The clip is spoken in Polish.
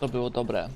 To było dobre.